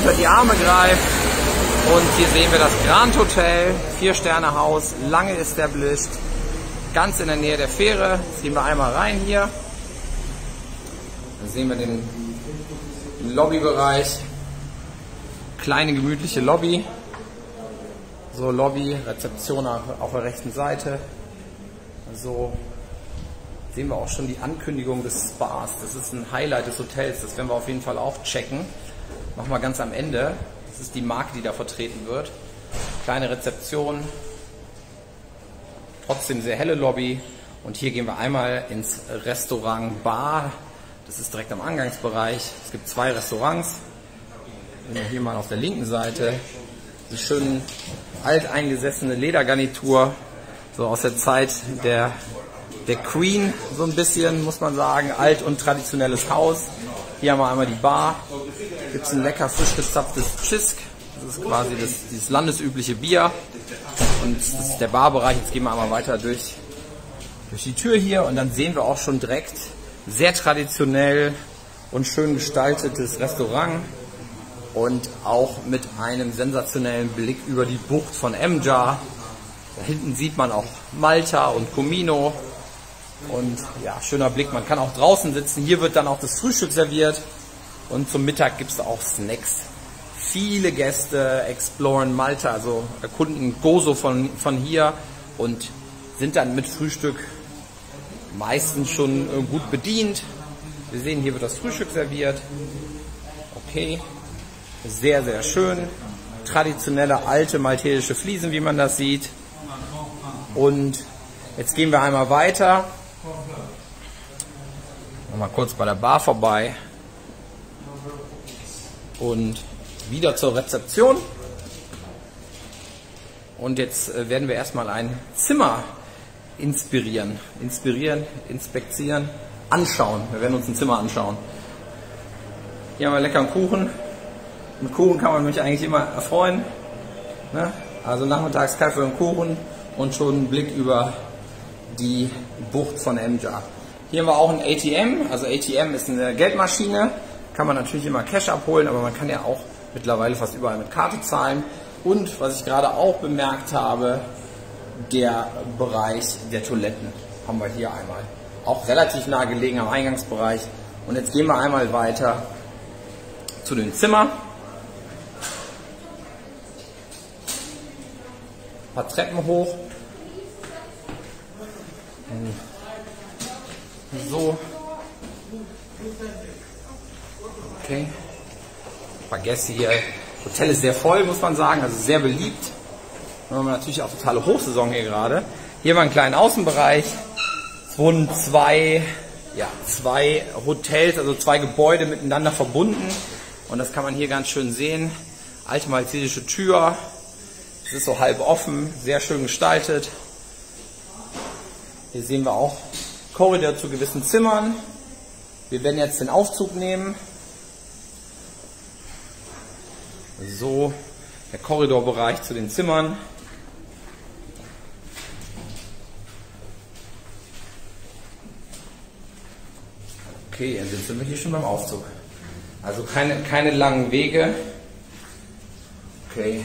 unter die Arme greift. Und hier sehen wir das Grand Hotel, Vier-Sterne-Haus, lange established, ganz in der Nähe der Fähre. Jetzt gehen wir einmal rein hier. Dann sehen wir den Lobbybereich. Kleine gemütliche Lobby. So Lobby, Rezeption auf der rechten Seite. So sehen wir auch schon die Ankündigung des Spas. Das ist ein Highlight des Hotels. Das werden wir auf jeden Fall auch checken. Machen wir ganz am Ende. Das ist die Marke, die da vertreten wird. Kleine Rezeption. Trotzdem sehr helle Lobby. Und hier gehen wir einmal ins Restaurant Bar. Das ist direkt am Angangsbereich. Es gibt zwei Restaurants. Hier mal auf der linken Seite die schöne alteingesessene Ledergarnitur, so aus der Zeit der, der Queen, so ein bisschen, muss man sagen, alt und traditionelles Haus. Hier haben wir einmal die Bar, gibt es ein lecker frisch gezapftes Chisk, das ist quasi das, dieses landesübliche Bier und das ist der Barbereich. Jetzt gehen wir einmal weiter durch, durch die Tür hier und dann sehen wir auch schon direkt sehr traditionell und schön gestaltetes Restaurant und auch mit einem sensationellen Blick über die Bucht von Emja. Da hinten sieht man auch Malta und Comino und ja, schöner Blick. Man kann auch draußen sitzen. Hier wird dann auch das Frühstück serviert und zum Mittag gibt es auch Snacks. Viele Gäste exploren Malta, also erkunden Gozo von, von hier und sind dann mit Frühstück meistens schon äh, gut bedient. Wir sehen, hier wird das Frühstück serviert. Okay, sehr, sehr schön. Traditionelle alte maltesische Fliesen, wie man das sieht. Und jetzt gehen wir einmal weiter. Mal kurz bei der Bar vorbei. Und wieder zur Rezeption. Und jetzt äh, werden wir erstmal ein Zimmer inspirieren. Inspirieren, inspektieren, anschauen. Wir werden uns ein Zimmer anschauen. Hier haben wir leckeren Kuchen. Mit Kuchen kann man mich eigentlich immer erfreuen. Ne? Also nachmittags Kaffee und Kuchen und schon einen Blick über die Bucht von Emja. Hier haben wir auch ein ATM. Also ATM ist eine Geldmaschine. Kann man natürlich immer Cash abholen, aber man kann ja auch mittlerweile fast überall mit Karte zahlen. Und was ich gerade auch bemerkt habe, der Bereich der Toiletten haben wir hier einmal. Auch relativ nah gelegen am Eingangsbereich. Und jetzt gehen wir einmal weiter zu den Zimmern. Ein paar Treppen hoch. So. Okay. Gäste hier. Hotel ist sehr voll, muss man sagen, also sehr beliebt. Wir haben natürlich auch totale Hochsaison hier gerade. Hier war ein kleiner Außenbereich. Es wurden zwei, ja, zwei Hotels, also zwei Gebäude miteinander verbunden. Und das kann man hier ganz schön sehen. Alte maltesische Tür, es ist so halb offen, sehr schön gestaltet. Hier sehen wir auch Korridor zu gewissen Zimmern. Wir werden jetzt den Aufzug nehmen. So, der Korridorbereich zu den Zimmern. Okay, jetzt sind wir hier schon beim Aufzug. Also keine, keine langen Wege. Okay.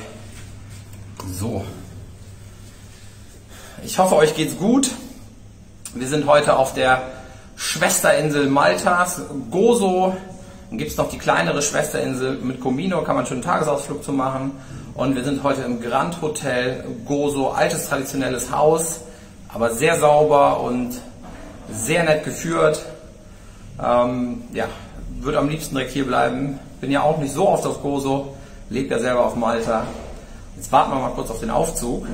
So. Ich hoffe, euch geht's gut. Wir sind heute auf der Schwesterinsel Maltas, Gozo. Dann gibt es noch die kleinere Schwesterinsel mit Comino, kann man schon einen Tagesausflug zu machen. Und wir sind heute im Grand Hotel Gozo, altes traditionelles Haus, aber sehr sauber und sehr nett geführt. Ähm, ja, würde am liebsten direkt hier bleiben. Bin ja auch nicht so oft auf Gozo, lebe ja selber auf Malta. Jetzt warten wir mal kurz auf den Aufzug.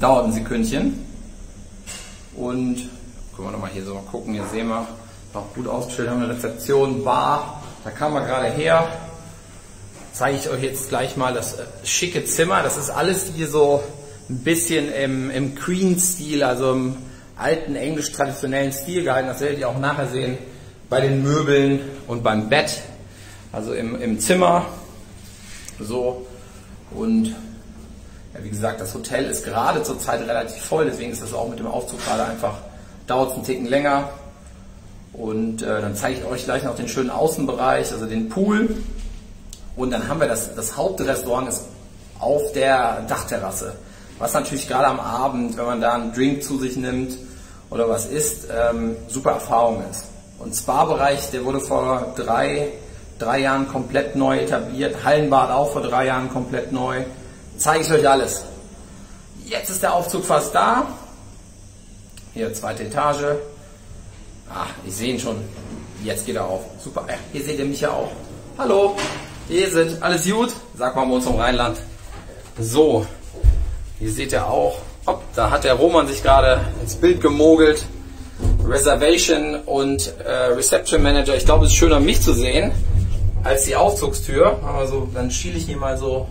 Dauert ein Sekündchen. Und können wir nochmal hier so gucken. Hier sehen wir, noch gut ausgestellt, haben eine Rezeption, Bar. Da kam wir gerade her. Zeige ich euch jetzt gleich mal das äh, schicke Zimmer. Das ist alles hier so ein bisschen im, im Queen-Stil, also im alten englisch-traditionellen Stil gehalten. Das werdet ihr auch nachher sehen bei den Möbeln und beim Bett. Also im, im Zimmer. So. Und ja, wie gesagt, das Hotel ist gerade zurzeit relativ voll, deswegen ist das auch mit dem Aufzug gerade einfach, dauert es einen Ticken länger. Und äh, dann zeige ich euch gleich noch den schönen Außenbereich, also den Pool. Und dann haben wir das, das Hauptrestaurant ist auf der Dachterrasse. Was natürlich gerade am Abend, wenn man da einen Drink zu sich nimmt oder was isst, ähm, super Erfahrung ist. Und Spa-Bereich, der wurde vor drei, drei Jahren komplett neu etabliert. Hallenbad auch vor drei Jahren komplett neu. Zeige ich euch alles. Jetzt ist der Aufzug fast da. Hier, zweite Etage. Ah, ich sehe ihn schon. Jetzt geht er auf. Super. Hier seht ihr mich ja auch. Hallo. Hier sind alles gut? Sag mal bei uns im Rheinland. So. Hier seht ihr auch. Hopp, da hat der Roman sich gerade ins Bild gemogelt. Reservation und äh, Reception Manager. Ich glaube, es ist schöner, mich zu sehen, als die Aufzugstür. Also, dann schiele ich hier mal so,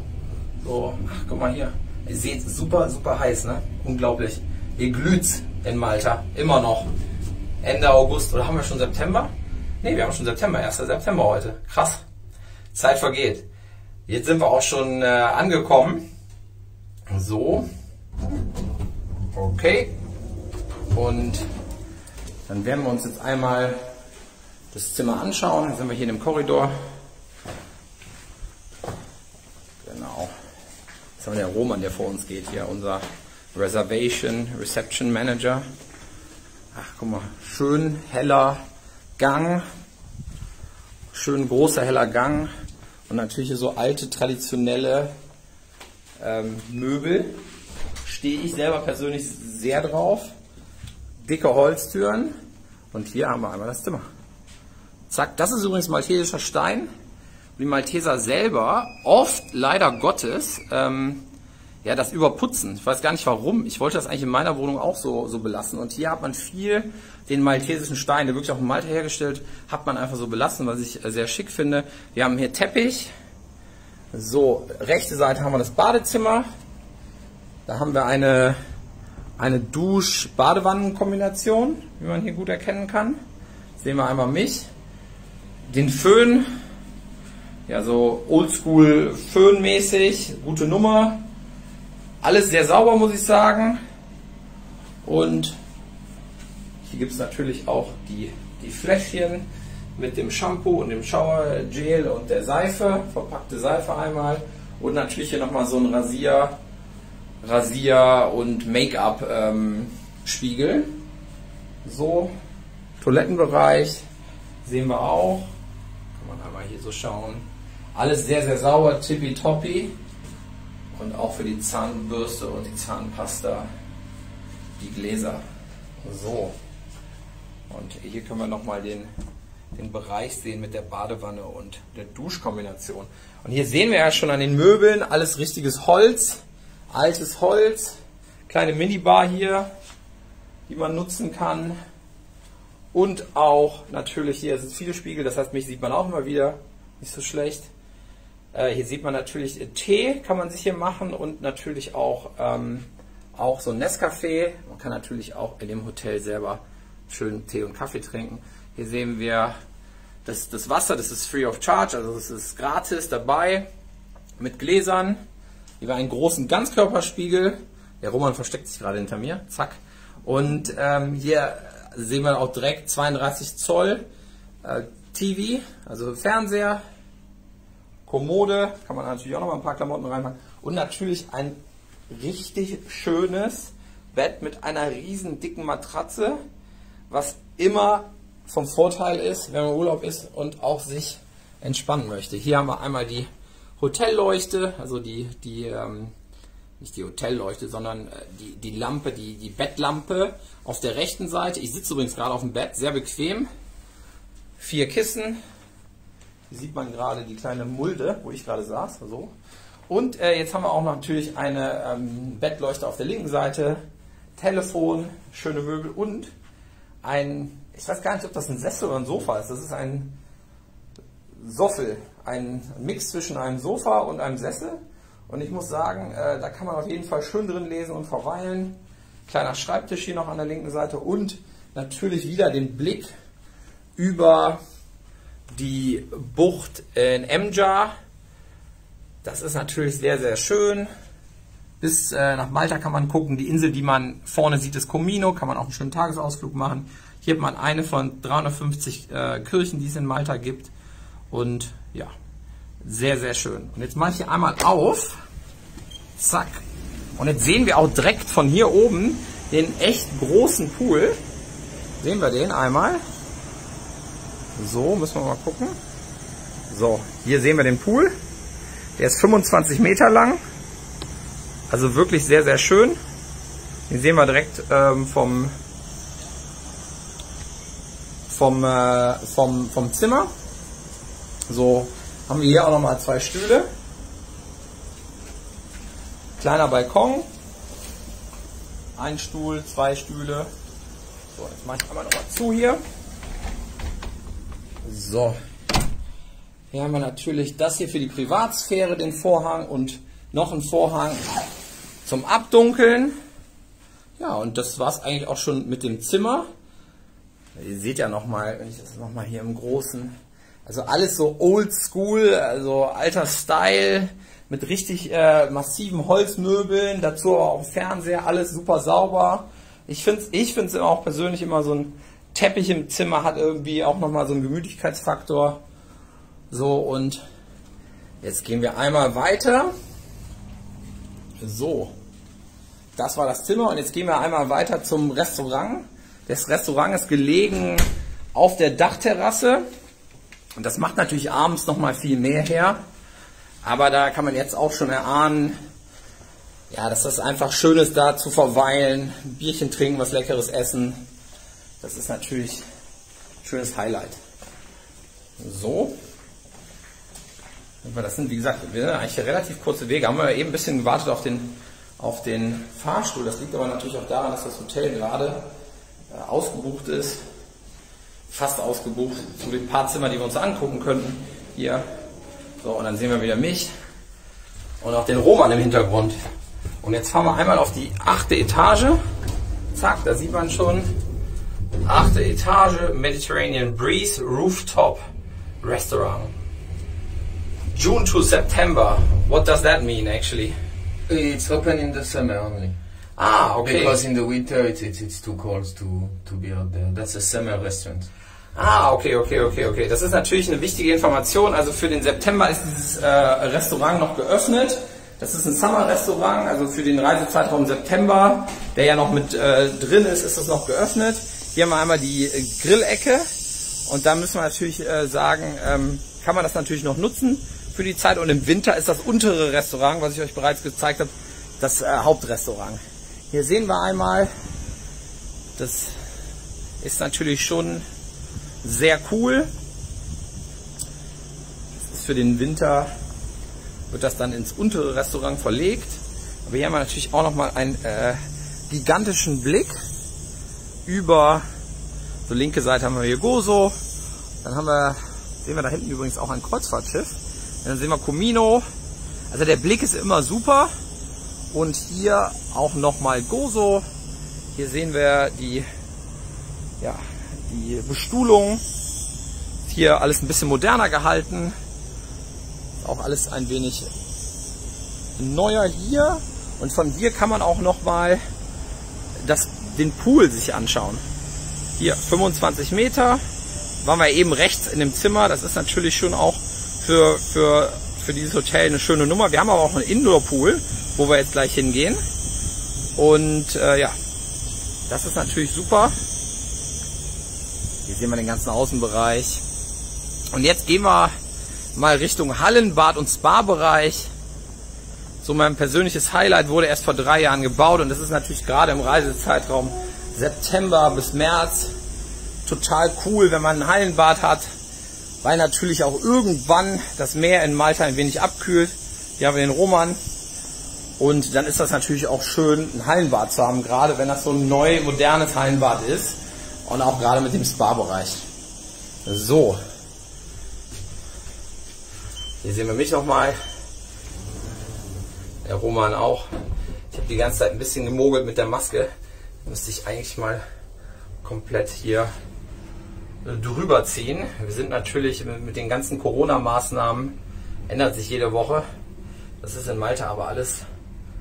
so. Ach, guck mal hier. Ihr seht, super, super heiß, ne? Unglaublich. Hier glüht's in Malta. Immer noch. Ende August. Oder haben wir schon September? Ne, wir haben schon September. 1. September heute. Krass. Zeit vergeht. Jetzt sind wir auch schon äh, angekommen. So. Okay. Und dann werden wir uns jetzt einmal das Zimmer anschauen. Dann sind wir hier in dem Korridor. Genau. Jetzt haben wir der Roman, der vor uns geht hier, unser Reservation Reception Manager. Ach, guck mal, schön heller Gang. Schön großer heller Gang. Und natürlich so alte, traditionelle ähm, Möbel. Stehe ich selber persönlich sehr drauf. Dicke Holztüren. Und hier haben wir einmal das Zimmer. Zack, das ist übrigens maltesischer Stein. Die Malteser selber, oft leider Gottes, ähm, ja, das Überputzen. Ich weiß gar nicht warum. Ich wollte das eigentlich in meiner Wohnung auch so, so belassen. Und hier hat man viel den maltesischen Stein, der wirklich auch in Malta hergestellt, hat man einfach so belassen, was ich sehr schick finde. Wir haben hier Teppich. So, rechte Seite haben wir das Badezimmer. Da haben wir eine, eine Dusch-Badewannen-Kombination, wie man hier gut erkennen kann. Sehen wir einmal mich. Den Föhn, ja so oldschool Föhn-mäßig, gute Nummer. Alles sehr sauber, muss ich sagen. Und hier gibt es natürlich auch die, die Fläschchen mit dem Shampoo und dem Shower-Gel und der Seife, verpackte Seife einmal. Und natürlich hier nochmal so ein Rasier, Rasier und Make-up-Spiegel. Ähm, so, Toilettenbereich sehen wir auch. Kann man einmal hier so schauen. Alles sehr, sehr sauber, tippitoppi. Und auch für die Zahnbürste und die Zahnpasta die Gläser. So. Und hier können wir nochmal den, den Bereich sehen mit der Badewanne und der Duschkombination. Und hier sehen wir ja schon an den Möbeln alles richtiges Holz, altes Holz, kleine Minibar hier, die man nutzen kann. Und auch natürlich hier sind viele Spiegel, das heißt, mich sieht man auch immer wieder, nicht so schlecht. Äh, hier sieht man natürlich äh, Tee, kann man sich hier machen und natürlich auch, ähm, auch so ein Nescafé. Man kann natürlich auch in dem Hotel selber schön Tee und Kaffee trinken. Hier sehen wir das, das Wasser, das ist free of charge, also das ist gratis dabei mit Gläsern. Hier war einen großen Ganzkörperspiegel. Der Roman versteckt sich gerade hinter mir. Zack. Und ähm, hier sehen wir auch direkt 32 Zoll äh, TV, also Fernseher, Kommode, kann man natürlich auch noch mal ein paar Klamotten reinpacken. Und natürlich ein richtig schönes Bett mit einer riesen dicken Matratze was immer vom Vorteil ist, wenn man Urlaub ist und auch sich entspannen möchte. Hier haben wir einmal die Hotelleuchte, also die, die ähm, nicht die Hotelleuchte, sondern äh, die, die Lampe, die, die Bettlampe auf der rechten Seite. Ich sitze übrigens gerade auf dem Bett, sehr bequem. Vier Kissen. Hier sieht man gerade die kleine Mulde, wo ich gerade saß. So. Und äh, jetzt haben wir auch natürlich eine ähm, Bettleuchte auf der linken Seite, Telefon, schöne Möbel und ein, ich weiß gar nicht, ob das ein Sessel oder ein Sofa ist. Das ist ein Soffel, ein Mix zwischen einem Sofa und einem Sessel. Und ich muss sagen, äh, da kann man auf jeden Fall schön drin lesen und verweilen. Kleiner Schreibtisch hier noch an der linken Seite und natürlich wieder den Blick über die Bucht in Emja. Das ist natürlich sehr, sehr schön. Bis äh, nach Malta kann man gucken. Die Insel, die man vorne sieht, ist Comino. Kann man auch einen schönen Tagesausflug machen. Hier hat man eine von 350 äh, Kirchen, die es in Malta gibt. Und ja, Sehr, sehr schön. Und jetzt mache ich hier einmal auf. Zack. Und jetzt sehen wir auch direkt von hier oben den echt großen Pool. Sehen wir den einmal. So, müssen wir mal gucken. So, hier sehen wir den Pool. Der ist 25 Meter lang. Also wirklich sehr, sehr schön. Den sehen wir direkt ähm, vom, vom, äh, vom, vom Zimmer. So haben wir hier auch nochmal zwei Stühle. Kleiner Balkon. Ein Stuhl, zwei Stühle. So, jetzt mache ich einmal nochmal zu hier. So. Hier haben wir natürlich das hier für die Privatsphäre, den Vorhang und noch ein Vorhang zum Abdunkeln. Ja, und das war es eigentlich auch schon mit dem Zimmer. Ihr seht ja nochmal, wenn ich das nochmal hier im Großen, also alles so old school, also alter Style, mit richtig äh, massiven Holzmöbeln, dazu auch Fernseher, alles super sauber. Ich finde es ich find's auch persönlich immer so ein Teppich im Zimmer hat irgendwie auch nochmal so einen Gemütlichkeitsfaktor. So, und jetzt gehen wir einmal weiter. So, das war das Zimmer und jetzt gehen wir einmal weiter zum Restaurant. Das Restaurant ist gelegen auf der Dachterrasse und das macht natürlich abends nochmal viel mehr her. Aber da kann man jetzt auch schon erahnen, ja, dass das einfach schön ist, da zu verweilen, ein Bierchen trinken, was Leckeres essen. Das ist natürlich ein schönes Highlight. So. Das sind, wie gesagt, wir sind eigentlich relativ kurze Wege. Haben wir eben ein bisschen gewartet auf den, auf den Fahrstuhl. Das liegt aber natürlich auch daran, dass das Hotel gerade äh, ausgebucht ist. Fast ausgebucht. Zu den paar Zimmern, die wir uns angucken könnten. Hier. So, und dann sehen wir wieder mich. Und auch den Roman im Hintergrund. Und jetzt fahren wir einmal auf die achte Etage. Zack, da sieht man schon. Achte Etage, Mediterranean Breeze Rooftop Restaurant. June to September. What does that mean actually? It's open in the summer only. Ah, okay. Because in the winter it's, it's, it's too cold to, to be out there. That's a summer restaurant. Ah, okay, okay, okay, okay. Das ist natürlich eine wichtige Information. Also für den September ist dieses äh, Restaurant noch geöffnet. Das ist ein Summer-Restaurant, also für den Reisezeitraum September, der ja noch mit äh, drin ist, ist das noch geöffnet. Hier haben wir einmal die äh, Grillecke und da müssen wir natürlich äh, sagen, ähm, kann man das natürlich noch nutzen für die Zeit und im Winter ist das untere Restaurant, was ich euch bereits gezeigt habe, das äh, Hauptrestaurant. Hier sehen wir einmal, das ist natürlich schon sehr cool. Das ist für den Winter wird das dann ins untere Restaurant verlegt. Aber hier haben wir natürlich auch nochmal einen äh, gigantischen Blick über, so linke Seite haben wir hier Gozo, dann haben wir, sehen wir da hinten übrigens auch ein Kreuzfahrtschiff, dann sehen wir Comino, also der Blick ist immer super. Und hier auch nochmal Gozo, hier sehen wir die, ja, die Bestuhlung, hier alles ein bisschen moderner gehalten, auch alles ein wenig neuer hier. Und von hier kann man auch noch mal das, den Pool sich anschauen. Hier 25 Meter, waren wir eben rechts in dem Zimmer. Das ist natürlich schon auch für, für, für dieses Hotel eine schöne Nummer. Wir haben aber auch einen Indoor-Pool, wo wir jetzt gleich hingehen. Und äh, ja, das ist natürlich super. Hier sehen wir den ganzen Außenbereich. Und jetzt gehen wir mal Richtung Hallenbad und Spa-Bereich. So mein persönliches Highlight wurde erst vor drei Jahren gebaut und das ist natürlich gerade im Reisezeitraum September bis März total cool, wenn man ein Hallenbad hat, weil natürlich auch irgendwann das Meer in Malta ein wenig abkühlt. Hier haben wir den Roman und dann ist das natürlich auch schön, ein Hallenbad zu haben, gerade wenn das so ein neu, modernes Hallenbad ist und auch gerade mit dem Spa-Bereich. So, hier sehen wir mich nochmal. Der Roman auch. Ich habe die ganze Zeit ein bisschen gemogelt mit der Maske. Müsste ich eigentlich mal komplett hier drüber ziehen. Wir sind natürlich mit den ganzen Corona-Maßnahmen, ändert sich jede Woche. Das ist in Malta aber alles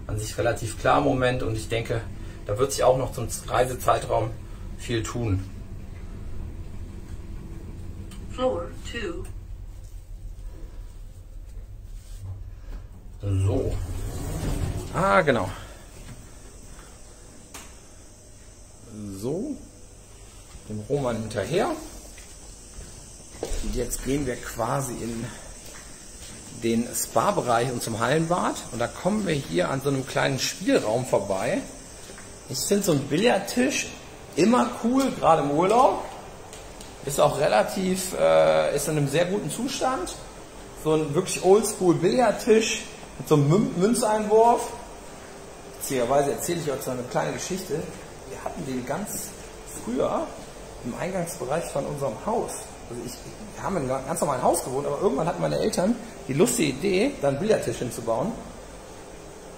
an sich relativ klar im Moment und ich denke, da wird sich auch noch zum Reisezeitraum viel tun. Floor 2. So. Ah, genau. So. Dem Roman hinterher. Und jetzt gehen wir quasi in den Spa-Bereich und zum Hallenbad. Und da kommen wir hier an so einem kleinen Spielraum vorbei. Ich finde so ein Billardtisch immer cool, gerade im Urlaub. Ist auch relativ, äh, ist in einem sehr guten Zustand. So ein wirklich oldschool Billardtisch mit so einem Mün Münzeinwurf. Beziehungsweise erzähle ich euch so eine kleine Geschichte. Wir hatten den ganz früher im Eingangsbereich von unserem Haus. Also ich, wir haben in einem ganz normalen Haus gewohnt, aber irgendwann hatten meine Eltern die lustige Idee, da einen Billardtisch hinzubauen.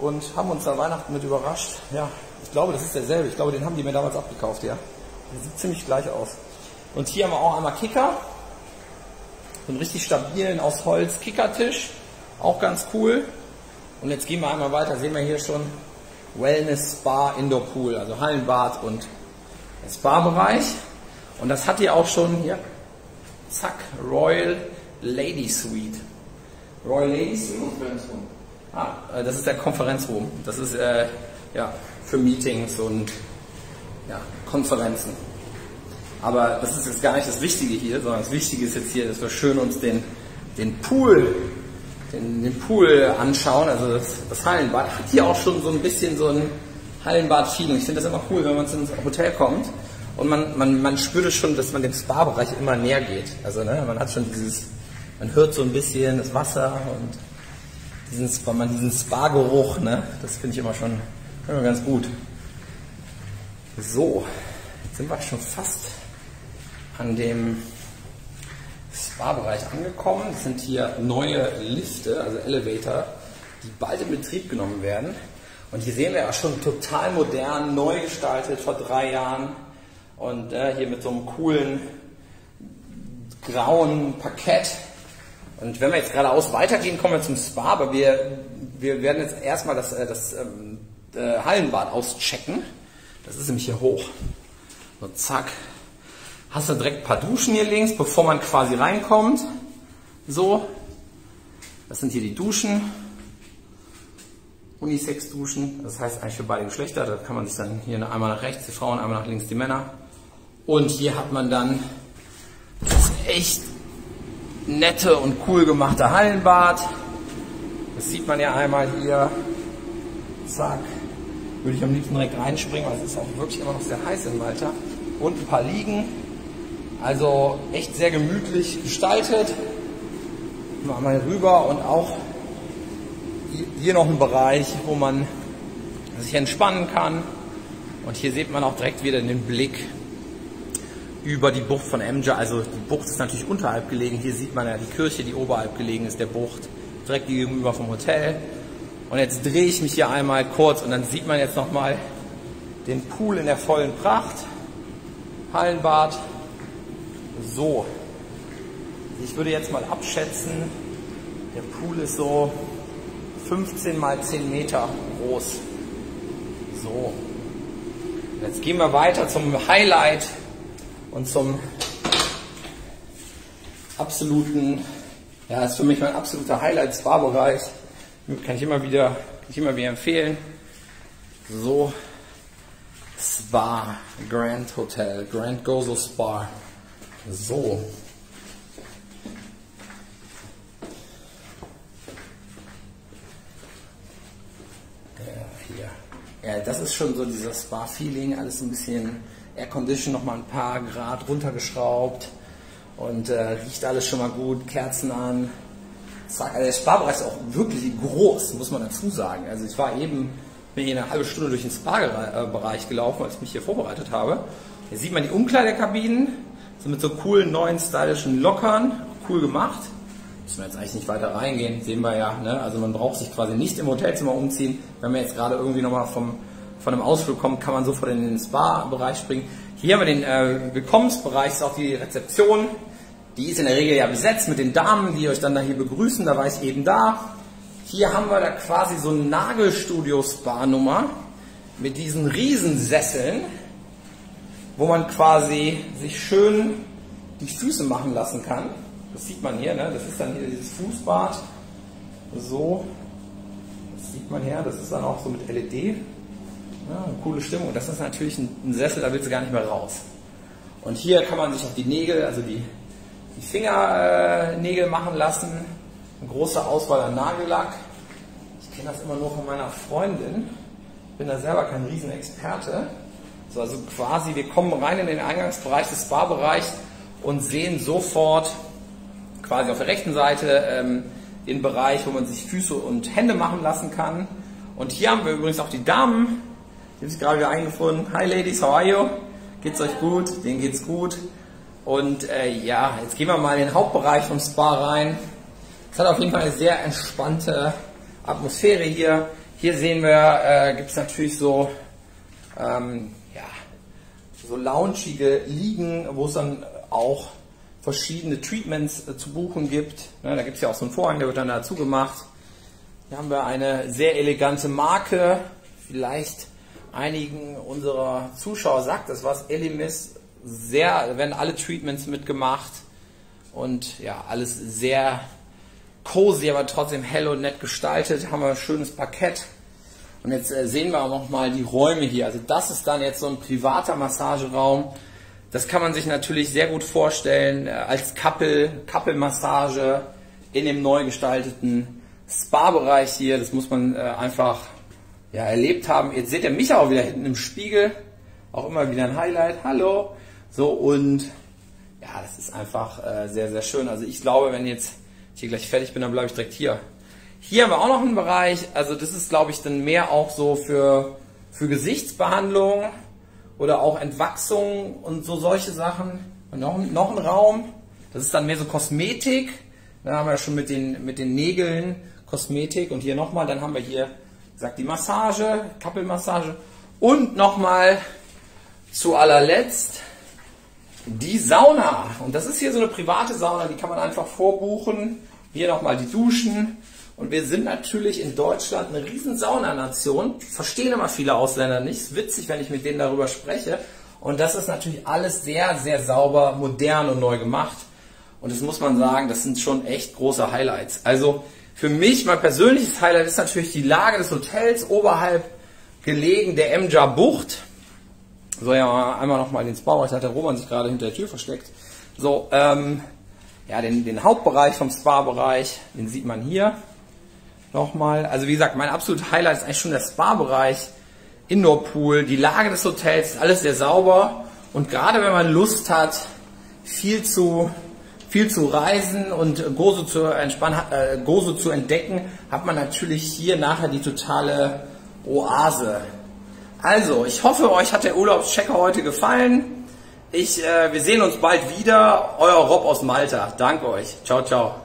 Und haben uns da Weihnachten mit überrascht. Ja, ich glaube, das ist derselbe. Ich glaube, den haben die mir damals abgekauft, ja. Der sieht ziemlich gleich aus. Und hier haben wir auch einmal Kicker. So einen richtig stabilen aus Holz Kickertisch. Auch ganz cool. Und jetzt gehen wir einmal weiter. Sehen wir hier schon Wellness Spa Indoor Pool, also Hallenbad und Spa-Bereich. Und das hat hier auch schon hier Zack, Royal Lady Suite. Royal Lady Suite. Ah, äh, das ist der Konferenzraum. Das ist äh, ja, für Meetings und ja, Konferenzen. Aber das ist jetzt gar nicht das Wichtige hier, sondern das Wichtige ist jetzt hier, dass wir schön uns den, den Pool, den, den Pool anschauen. Also das, das Hallenbad hat hier auch schon so ein bisschen so ein Hallenbad-Feeling. Ich finde das immer cool, wenn man ins Hotel kommt und man, man, man spürt schon, dass man dem Spa-Bereich immer näher geht. Also ne, man hat schon dieses, man hört so ein bisschen das Wasser und diesen, man diesen Spa-Geruch, ne, das finde ich immer schon immer ganz gut. So, jetzt sind wir schon fast an dem Spa-Bereich angekommen. Das sind hier neue Lifte, also Elevator, die bald in Betrieb genommen werden. Und hier sehen wir auch schon total modern, neu gestaltet vor drei Jahren. Und äh, hier mit so einem coolen grauen Parkett. Und wenn wir jetzt geradeaus weitergehen, kommen wir zum Spa, aber wir, wir werden jetzt erstmal das, äh, das ähm, äh, Hallenbad auschecken. Das ist nämlich hier hoch. So, zack. Hast du direkt ein paar Duschen hier links, bevor man quasi reinkommt. So. Das sind hier die Duschen. Unisex-Duschen. Das heißt eigentlich für beide Geschlechter. Da kann man sich dann hier einmal nach rechts die Frauen, einmal nach links die Männer. Und hier hat man dann das echt nette und cool gemachte Hallenbad. Das sieht man ja einmal hier. Zack. Würde ich am liebsten direkt reinspringen, weil es ist auch wirklich immer noch sehr heiß in Malta. Und ein paar Liegen. Also echt sehr gemütlich gestaltet. Mal mal rüber und auch hier noch ein Bereich, wo man sich entspannen kann. Und hier sieht man auch direkt wieder den Blick über die Bucht von Emja. Also die Bucht ist natürlich unterhalb gelegen. Hier sieht man ja die Kirche, die oberhalb gelegen ist, der Bucht, direkt gegenüber vom Hotel. Und jetzt drehe ich mich hier einmal kurz und dann sieht man jetzt nochmal den Pool in der vollen Pracht. Hallenbad. So. Ich würde jetzt mal abschätzen, der Pool ist so 15 mal 10 Meter groß. So. Jetzt gehen wir weiter zum Highlight und zum absoluten, ja, ist für mich mein absoluter Highlight-Spa-Bereich. Kann ich immer wieder, kann ich immer wieder empfehlen. So, Spa, Grand Hotel, Grand Gozo Spa. So. Ja, hier. Ja, das ist schon so dieser Spa-Feeling, alles ein bisschen Air Condition noch mal ein paar Grad runtergeschraubt und äh, riecht alles schon mal gut, Kerzen an. Zack, also der Spa-Bereich ist auch wirklich groß, muss man dazu sagen. Also ich war eben, bin hier eine halbe Stunde durch den Spa-Bereich gelaufen, als ich mich hier vorbereitet habe. Hier sieht man die Umkleidekabinen, so mit so coolen, neuen, stylischen Lockern, cool gemacht. Müssen wir jetzt eigentlich nicht weiter reingehen, sehen wir ja. Ne? Also man braucht sich quasi nicht im Hotelzimmer umziehen, wenn man jetzt gerade irgendwie nochmal vom von einem Ausflug kommt, kann man sofort in den Spa-Bereich springen. Hier haben wir den äh, Willkommensbereich, ist auch die Rezeption. Die ist in der Regel ja besetzt mit den Damen, die euch dann da hier begrüßen. Da war ich eben da. Hier haben wir da quasi so ein Nagelstudio-Spa-Nummer mit diesen Riesensesseln, wo man quasi sich schön die Füße machen lassen kann. Das sieht man hier, ne? das ist dann hier dieses Fußbad. So. sieht man her, das ist dann auch so mit LED. Ja, coole Stimmung. Das ist natürlich ein, Sessel, da willst du gar nicht mehr raus. Und hier kann man sich auf die Nägel, also die, die Fingernägel machen lassen. Eine große Auswahl an Nagellack. Ich kenne das immer nur von meiner Freundin. Bin da selber kein Riesenexperte. So, also quasi, wir kommen rein in den Eingangsbereich des Spa-Bereichs und sehen sofort quasi auf der rechten Seite ähm, den Bereich, wo man sich Füße und Hände machen lassen kann. Und hier haben wir übrigens auch die Damen, die haben sich gerade wieder eingefunden. Hi Ladies, how are you? Geht's euch gut? Denen geht's gut. Und äh, ja, jetzt gehen wir mal in den Hauptbereich vom Spa rein. Es hat auf jeden Fall eine sehr entspannte Atmosphäre hier. Hier sehen wir, äh, gibt es natürlich so, ähm, so loungige Liegen, wo es dann auch verschiedene Treatments äh, zu buchen gibt. Ja, da gibt es ja auch so einen Vorhang, der wird dann dazu gemacht. Hier haben wir eine sehr elegante Marke. Vielleicht einigen unserer Zuschauer sagt das was. Elimis, sehr, da werden alle Treatments mitgemacht und ja, alles sehr cozy, aber trotzdem hell und nett gestaltet. Haben wir ein schönes Parkett. Und jetzt äh, sehen wir auch mal die Räume hier. Also das ist dann jetzt so ein privater Massageraum. Das kann man sich natürlich sehr gut vorstellen äh, als Couple, Couple-Massage in dem neu gestalteten Spa-Bereich hier. Das muss man äh, einfach ja, erlebt haben. Jetzt seht ihr mich auch wieder hinten im Spiegel. Auch immer wieder ein Highlight. Hallo. So und ja, das ist einfach sehr, sehr schön. Also ich glaube, wenn jetzt ich hier gleich fertig bin, dann bleibe ich direkt hier. Hier haben wir auch noch einen Bereich, also das ist glaube ich dann mehr auch so für, für Gesichtsbehandlung oder auch Entwachsung und so solche Sachen. Und noch, noch ein Raum, das ist dann mehr so Kosmetik. Da haben wir schon mit den, mit den Nägeln Kosmetik und hier nochmal, dann haben wir hier gesagt die Massage, Kappelmassage und nochmal zu allerletzt die Sauna. Und das ist hier so eine private Sauna, die kann man einfach vorbuchen. Hier nochmal die Duschen. Und wir sind natürlich in Deutschland eine riesen Saunanation. Verstehen immer viele Ausländer nicht. Ist witzig, wenn ich mit denen darüber spreche. Und das ist natürlich alles sehr, sehr sauber, modern und neu gemacht. Und das muss man sagen, das sind schon echt große Highlights. Also für mich, mein persönliches Highlight ist natürlich die Lage des Hotels oberhalb gelegen der Emja Bucht. So, ja, einmal nochmal den Spa, da hat der Roman sich gerade hinter der Tür versteckt. So, ähm, ja, den, den Hauptbereich vom Spa-Bereich, den sieht man hier nochmal. Also wie gesagt, mein absolutes Highlight ist eigentlich schon der Spa-Bereich, Indoor-Pool, die Lage des Hotels, alles sehr sauber. Und gerade wenn man Lust hat, viel zu, viel zu reisen und Gozo zu, entspannen, äh, Gozo zu entdecken, hat man natürlich hier nachher die totale Oase. Also, ich hoffe, euch hat der Urlaubschecker heute gefallen. Ich, äh, wir sehen uns bald wieder. Euer Rob aus Malta. Danke euch. Ciao, ciao.